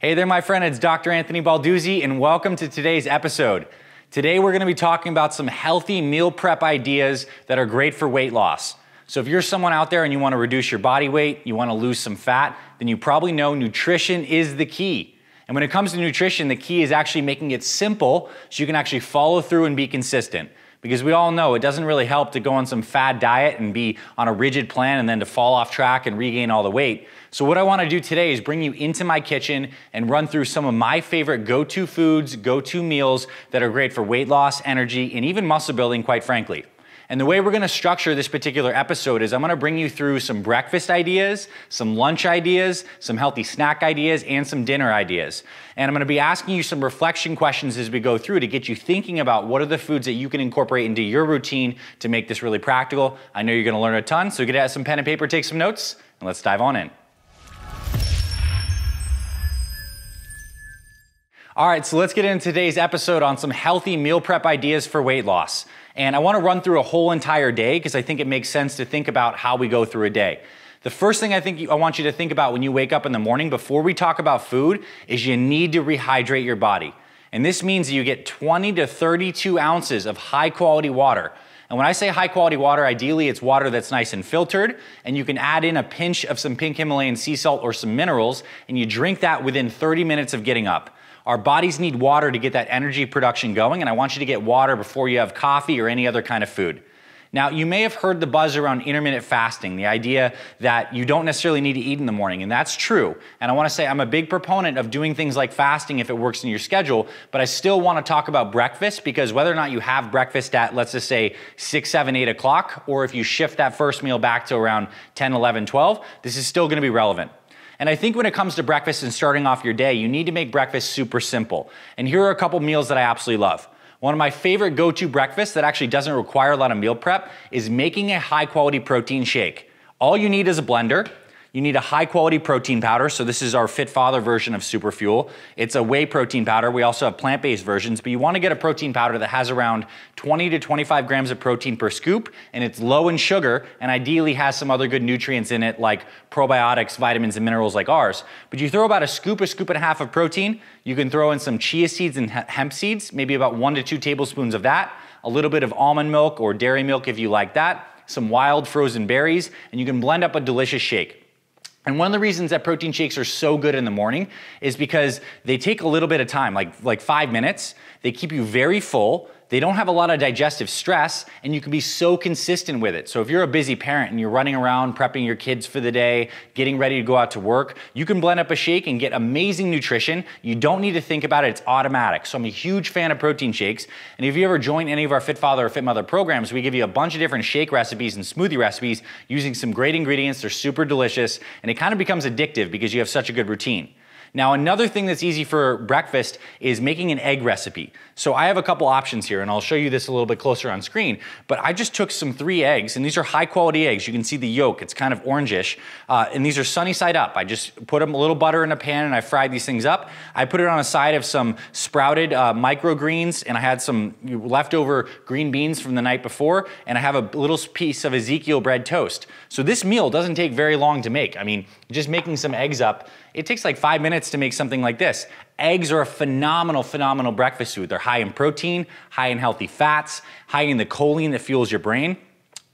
Hey there, my friend. It's Dr. Anthony Balduzzi, and welcome to today's episode. Today, we're going to be talking about some healthy meal prep ideas that are great for weight loss. So, if you're someone out there and you want to reduce your body weight, you want to lose some fat, then you probably know nutrition is the key. And when it comes to nutrition, the key is actually making it simple so you can actually follow through and be consistent. Because we all know it doesn't really help to go on some fad diet and be on a rigid plan and then to fall off track and regain all the weight. So, what I want to do today is bring you into my kitchen and run through some of my favorite go to foods, go to meals that are great for weight loss, energy, and even muscle building, quite frankly. And the way we're gonna structure this particular episode is I'm gonna bring you through some breakfast ideas, some lunch ideas, some healthy snack ideas, and some dinner ideas. And I'm gonna be asking you some reflection questions as we go through to get you thinking about what are the foods that you can incorporate into your routine to make this really practical. I know you're gonna learn a ton, so get out some pen and paper, take some notes, and let's dive on in. All right, so let's get into today's episode on some healthy meal prep ideas for weight loss. And I wanna run through a whole entire day because I think it makes sense to think about how we go through a day. The first thing I think I want you to think about when you wake up in the morning before we talk about food is you need to rehydrate your body. And this means you get 20 to 32 ounces of high quality water. And when I say high quality water, ideally it's water that's nice and filtered, and you can add in a pinch of some pink Himalayan sea salt or some minerals, and you drink that within 30 minutes of getting up. Our bodies need water to get that energy production going, and I want you to get water before you have coffee or any other kind of food. Now, you may have heard the buzz around intermittent fasting, the idea that you don't necessarily need to eat in the morning, and that's true. And I wanna say I'm a big proponent of doing things like fasting if it works in your schedule, but I still wanna talk about breakfast because whether or not you have breakfast at, let's just say, 6, 7, 8 o'clock, or if you shift that first meal back to around 10, 11, 12, this is still gonna be relevant. And I think when it comes to breakfast and starting off your day, you need to make breakfast super simple. And here are a couple meals that I absolutely love. One of my favorite go to breakfasts that actually doesn't require a lot of meal prep is making a high quality protein shake. All you need is a blender. You need a high quality protein powder. So this is our Fit Father version of Superfuel. It's a whey protein powder. We also have plant-based versions, but you wanna get a protein powder that has around 20 to 25 grams of protein per scoop, and it's low in sugar, and ideally has some other good nutrients in it like probiotics, vitamins, and minerals like ours. But you throw about a scoop, a scoop and a half of protein. You can throw in some chia seeds and hemp seeds, maybe about one to two tablespoons of that, a little bit of almond milk or dairy milk if you like that, some wild frozen berries, and you can blend up a delicious shake. And one of the reasons that protein shakes are so good in the morning is because they take a little bit of time, like, like five minutes. They keep you very full. They don't have a lot of digestive stress, and you can be so consistent with it. So, if you're a busy parent and you're running around prepping your kids for the day, getting ready to go out to work, you can blend up a shake and get amazing nutrition. You don't need to think about it, it's automatic. So, I'm a huge fan of protein shakes. And if you ever join any of our Fit Father or Fit Mother programs, we give you a bunch of different shake recipes and smoothie recipes using some great ingredients. They're super delicious, and it kind of becomes addictive because you have such a good routine. Now, another thing that's easy for breakfast is making an egg recipe. So I have a couple options here, and I'll show you this a little bit closer on screen. But I just took some three eggs, and these are high quality eggs. You can see the yolk, it's kind of orangish. Uh, and these are sunny side up. I just put a little butter in a pan and I fried these things up. I put it on a side of some sprouted uh, microgreens, and I had some leftover green beans from the night before, and I have a little piece of Ezekiel bread toast. So this meal doesn't take very long to make. I mean, just making some eggs up it takes like five minutes to make something like this. Eggs are a phenomenal, phenomenal breakfast food. They're high in protein, high in healthy fats, high in the choline that fuels your brain.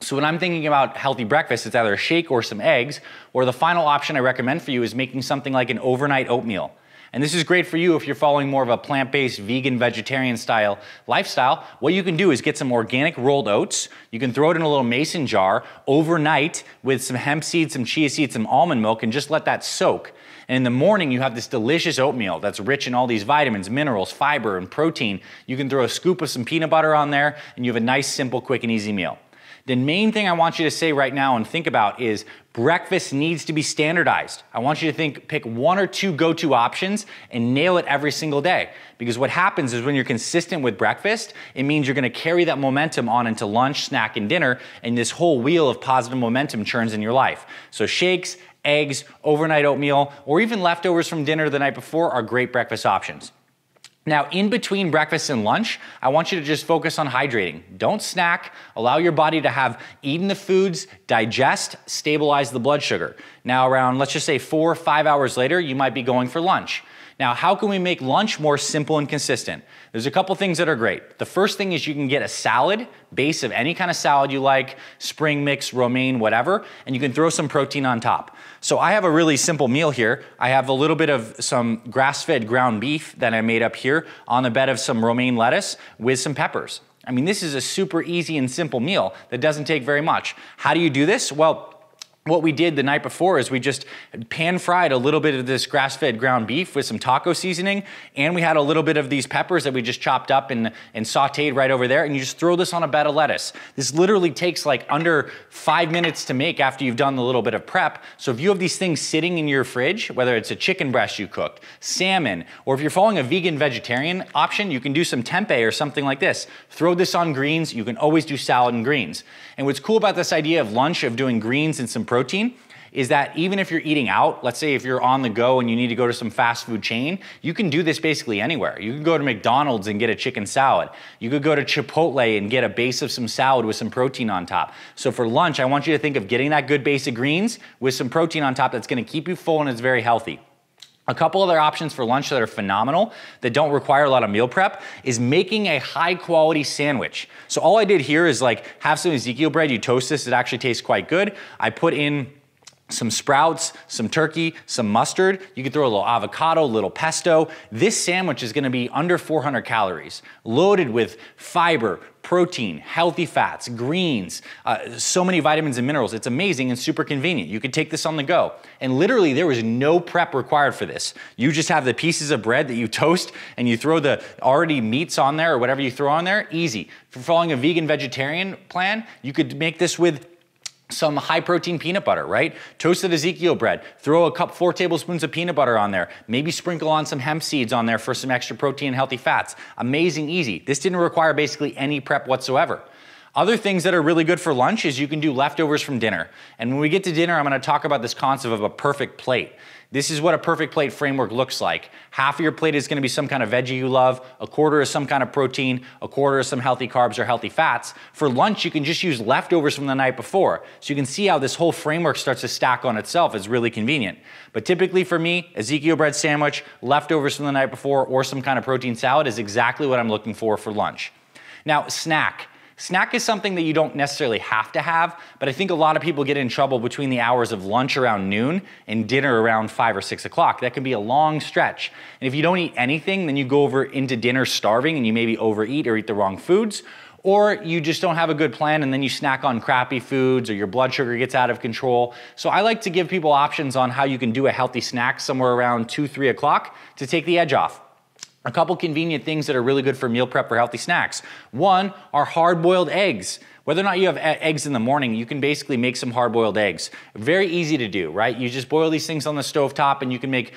So when I'm thinking about healthy breakfast, it's either a shake or some eggs, or the final option I recommend for you is making something like an overnight oatmeal. And this is great for you if you're following more of a plant based, vegan, vegetarian style lifestyle. What you can do is get some organic rolled oats. You can throw it in a little mason jar overnight with some hemp seeds, some chia seeds, some almond milk, and just let that soak. And in the morning, you have this delicious oatmeal that's rich in all these vitamins, minerals, fiber, and protein. You can throw a scoop of some peanut butter on there, and you have a nice, simple, quick, and easy meal. The main thing I want you to say right now and think about is breakfast needs to be standardized. I want you to think, pick one or two go to options and nail it every single day. Because what happens is when you're consistent with breakfast, it means you're gonna carry that momentum on into lunch, snack, and dinner, and this whole wheel of positive momentum churns in your life. So, shakes, eggs, overnight oatmeal, or even leftovers from dinner the night before are great breakfast options. Now, in between breakfast and lunch, I want you to just focus on hydrating. Don't snack. Allow your body to have eaten the foods, digest, stabilize the blood sugar. Now, around, let's just say four or five hours later, you might be going for lunch. Now, how can we make lunch more simple and consistent? There's a couple things that are great. The first thing is you can get a salad, base of any kind of salad you like, spring mix, romaine, whatever, and you can throw some protein on top. So I have a really simple meal here. I have a little bit of some grass-fed ground beef that I made up here on the bed of some romaine lettuce with some peppers. I mean, this is a super easy and simple meal that doesn't take very much. How do you do this? Well, what we did the night before is we just pan fried a little bit of this grass-fed ground beef with some taco seasoning, and we had a little bit of these peppers that we just chopped up and, and sauteed right over there, and you just throw this on a bed of lettuce. This literally takes like under five minutes to make after you've done the little bit of prep. So if you have these things sitting in your fridge, whether it's a chicken breast you cooked, salmon, or if you're following a vegan vegetarian option, you can do some tempeh or something like this. Throw this on greens, you can always do salad and greens. And what's cool about this idea of lunch, of doing greens and some protein protein is that even if you're eating out, let's say if you're on the go and you need to go to some fast food chain, you can do this basically anywhere. You can go to McDonald's and get a chicken salad. You could go to Chipotle and get a base of some salad with some protein on top. So for lunch, I want you to think of getting that good base of greens with some protein on top that's gonna keep you full and it's very healthy. A couple other options for lunch that are phenomenal that don't require a lot of meal prep is making a high quality sandwich. So all I did here is like have some Ezekiel bread, you toast this, it actually tastes quite good. I put in some sprouts, some turkey, some mustard. You could throw a little avocado, a little pesto. This sandwich is gonna be under 400 calories, loaded with fiber, protein, healthy fats, greens, uh, so many vitamins and minerals. It's amazing and super convenient. You could take this on the go. And literally, there was no prep required for this. You just have the pieces of bread that you toast and you throw the already meats on there or whatever you throw on there, easy. For following a vegan vegetarian plan, you could make this with some high protein peanut butter, right? Toasted Ezekiel bread. Throw a cup, four tablespoons of peanut butter on there. Maybe sprinkle on some hemp seeds on there for some extra protein and healthy fats. Amazing easy. This didn't require basically any prep whatsoever. Other things that are really good for lunch is you can do leftovers from dinner. And when we get to dinner, I'm gonna talk about this concept of a perfect plate. This is what a perfect plate framework looks like. Half of your plate is gonna be some kind of veggie you love, a quarter is some kind of protein, a quarter is some healthy carbs or healthy fats. For lunch, you can just use leftovers from the night before. So you can see how this whole framework starts to stack on itself. It's really convenient. But typically for me, Ezekiel bread sandwich, leftovers from the night before, or some kind of protein salad is exactly what I'm looking for for lunch. Now, snack. Snack is something that you don't necessarily have to have, but I think a lot of people get in trouble between the hours of lunch around noon and dinner around five or six o'clock. That can be a long stretch. And if you don't eat anything, then you go over into dinner starving and you maybe overeat or eat the wrong foods, or you just don't have a good plan and then you snack on crappy foods or your blood sugar gets out of control. So I like to give people options on how you can do a healthy snack somewhere around two, three o'clock to take the edge off. A couple convenient things that are really good for meal prep for healthy snacks. One are hard boiled eggs. Whether or not you have eggs in the morning, you can basically make some hard boiled eggs. Very easy to do, right? You just boil these things on the stove top and you can make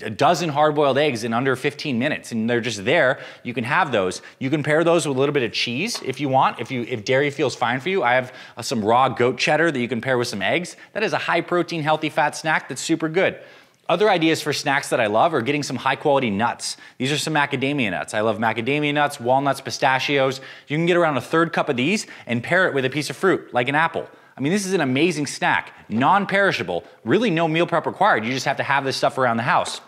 a dozen hard boiled eggs in under 15 minutes and they're just there. You can have those. You can pair those with a little bit of cheese if you want, if, you, if dairy feels fine for you. I have uh, some raw goat cheddar that you can pair with some eggs. That is a high protein, healthy fat snack that's super good. Other ideas for snacks that I love are getting some high quality nuts. These are some macadamia nuts. I love macadamia nuts, walnuts, pistachios. You can get around a third cup of these and pair it with a piece of fruit, like an apple. I mean, this is an amazing snack, non perishable, really no meal prep required. You just have to have this stuff around the house.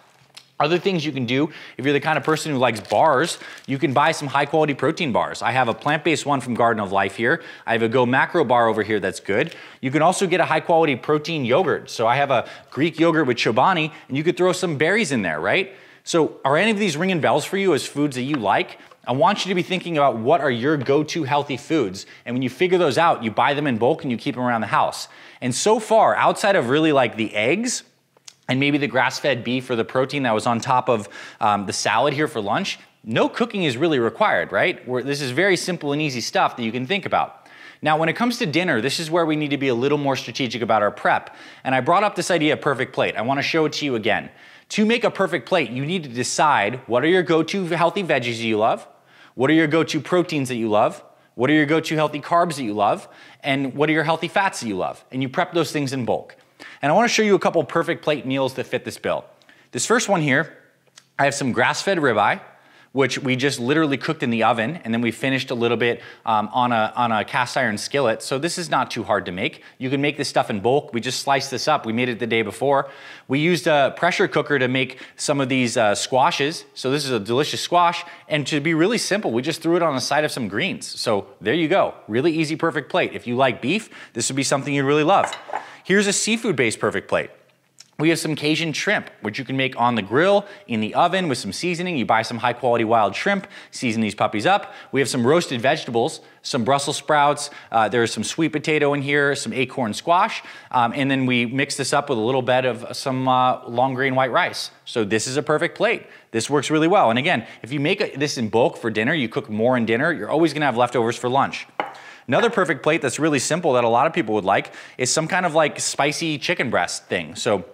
Other things you can do, if you're the kind of person who likes bars, you can buy some high quality protein bars. I have a plant based one from Garden of Life here. I have a Go Macro bar over here that's good. You can also get a high quality protein yogurt. So I have a Greek yogurt with Chobani, and you could throw some berries in there, right? So, are any of these ringing bells for you as foods that you like? I want you to be thinking about what are your go to healthy foods. And when you figure those out, you buy them in bulk and you keep them around the house. And so far, outside of really like the eggs, and maybe the grass-fed beef or the protein that was on top of um, the salad here for lunch, no cooking is really required, right? We're, this is very simple and easy stuff that you can think about. Now, when it comes to dinner, this is where we need to be a little more strategic about our prep. And I brought up this idea of perfect plate. I wanna show it to you again. To make a perfect plate, you need to decide what are your go-to healthy veggies that you love, what are your go-to proteins that you love, what are your go-to healthy carbs that you love, and what are your healthy fats that you love. And you prep those things in bulk. And I wanna show you a couple perfect plate meals that fit this bill. This first one here, I have some grass-fed ribeye which we just literally cooked in the oven, and then we finished a little bit um, on, a, on a cast iron skillet. So this is not too hard to make. You can make this stuff in bulk. We just sliced this up. We made it the day before. We used a pressure cooker to make some of these uh, squashes. So this is a delicious squash. And to be really simple, we just threw it on the side of some greens. So there you go. Really easy, perfect plate. If you like beef, this would be something you'd really love. Here's a seafood-based perfect plate. We have some Cajun shrimp, which you can make on the grill, in the oven with some seasoning. You buy some high quality wild shrimp, season these puppies up. We have some roasted vegetables, some Brussels sprouts. Uh, there's some sweet potato in here, some acorn squash. Um, and then we mix this up with a little bit of some uh, long grain white rice. So this is a perfect plate. This works really well. And again, if you make this in bulk for dinner, you cook more in dinner, you're always gonna have leftovers for lunch. Another perfect plate that's really simple that a lot of people would like is some kind of like spicy chicken breast thing. So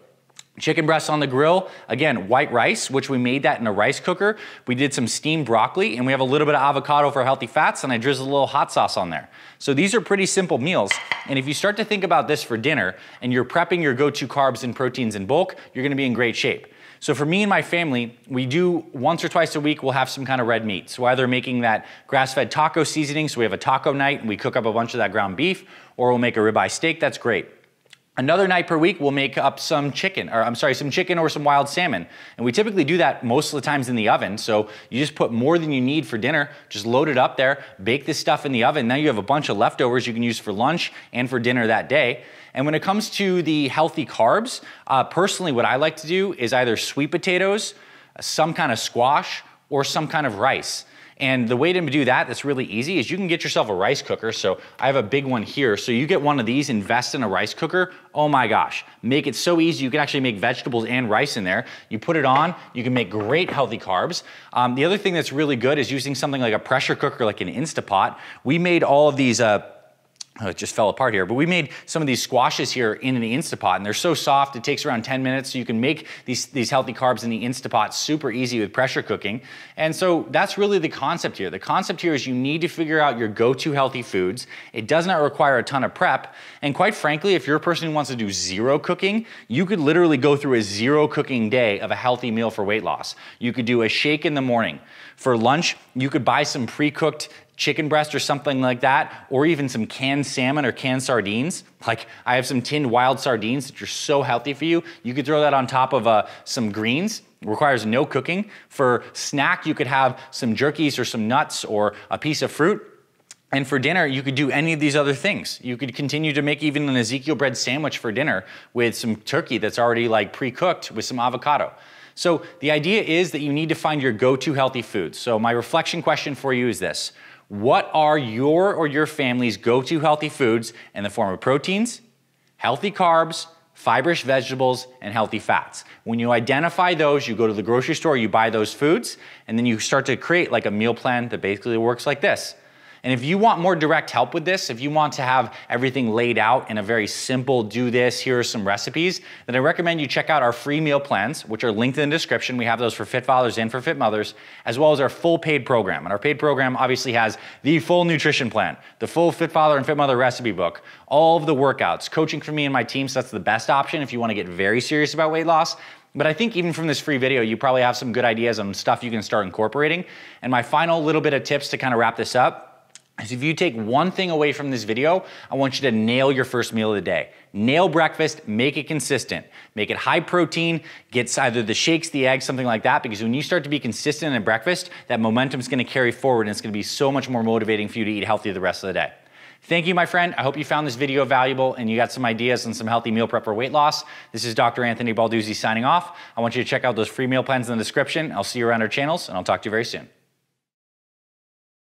Chicken breasts on the grill. Again, white rice, which we made that in a rice cooker. We did some steamed broccoli and we have a little bit of avocado for healthy fats and I drizzled a little hot sauce on there. So these are pretty simple meals. And if you start to think about this for dinner and you're prepping your go-to carbs and proteins in bulk, you're gonna be in great shape. So for me and my family, we do once or twice a week, we'll have some kind of red meat. So either making that grass-fed taco seasoning, so we have a taco night and we cook up a bunch of that ground beef, or we'll make a ribeye steak, that's great. Another night per week, we'll make up some chicken, or I'm sorry, some chicken or some wild salmon. And we typically do that most of the times in the oven. So you just put more than you need for dinner, just load it up there, bake this stuff in the oven. Now you have a bunch of leftovers you can use for lunch and for dinner that day. And when it comes to the healthy carbs, uh, personally, what I like to do is either sweet potatoes, some kind of squash, or some kind of rice. And the way to do that that's really easy is you can get yourself a rice cooker. So I have a big one here. So you get one of these, invest in a rice cooker. Oh my gosh, make it so easy. You can actually make vegetables and rice in there. You put it on, you can make great healthy carbs. Um, the other thing that's really good is using something like a pressure cooker, like an Instapot. We made all of these uh, Oh, it just fell apart here, but we made some of these squashes here in the Instapot and they're so soft, it takes around 10 minutes. So you can make these, these healthy carbs in the Instapot super easy with pressure cooking. And so that's really the concept here. The concept here is you need to figure out your go-to healthy foods. It does not require a ton of prep. And quite frankly, if you're a person who wants to do zero cooking, you could literally go through a zero cooking day of a healthy meal for weight loss. You could do a shake in the morning. For lunch, you could buy some pre-cooked chicken breast or something like that, or even some canned salmon or canned sardines. Like I have some tinned wild sardines that are so healthy for you. You could throw that on top of uh, some greens. It requires no cooking. For snack, you could have some jerkies or some nuts or a piece of fruit. And for dinner, you could do any of these other things. You could continue to make even an Ezekiel bread sandwich for dinner with some turkey that's already like pre-cooked with some avocado. So the idea is that you need to find your go-to healthy foods. So my reflection question for you is this. What are your or your family's go-to healthy foods in the form of proteins, healthy carbs, fibrous vegetables, and healthy fats. When you identify those, you go to the grocery store, you buy those foods, and then you start to create like a meal plan that basically works like this. And if you want more direct help with this, if you want to have everything laid out in a very simple, do this, here are some recipes, then I recommend you check out our free meal plans, which are linked in the description. We have those for fit fathers and for fit mothers, as well as our full paid program. And our paid program obviously has the full nutrition plan, the full fit father and fit mother recipe book, all of the workouts, coaching from me and my team. So that's the best option if you want to get very serious about weight loss. But I think even from this free video, you probably have some good ideas on stuff you can start incorporating. And my final little bit of tips to kind of wrap this up is if you take one thing away from this video, I want you to nail your first meal of the day. Nail breakfast, make it consistent. Make it high protein, get either the shakes, the eggs, something like that, because when you start to be consistent in breakfast, that momentum is gonna carry forward and it's gonna be so much more motivating for you to eat healthy the rest of the day. Thank you, my friend. I hope you found this video valuable and you got some ideas on some healthy meal prep for weight loss. This is Dr. Anthony Balduzzi signing off. I want you to check out those free meal plans in the description. I'll see you around our channels and I'll talk to you very soon.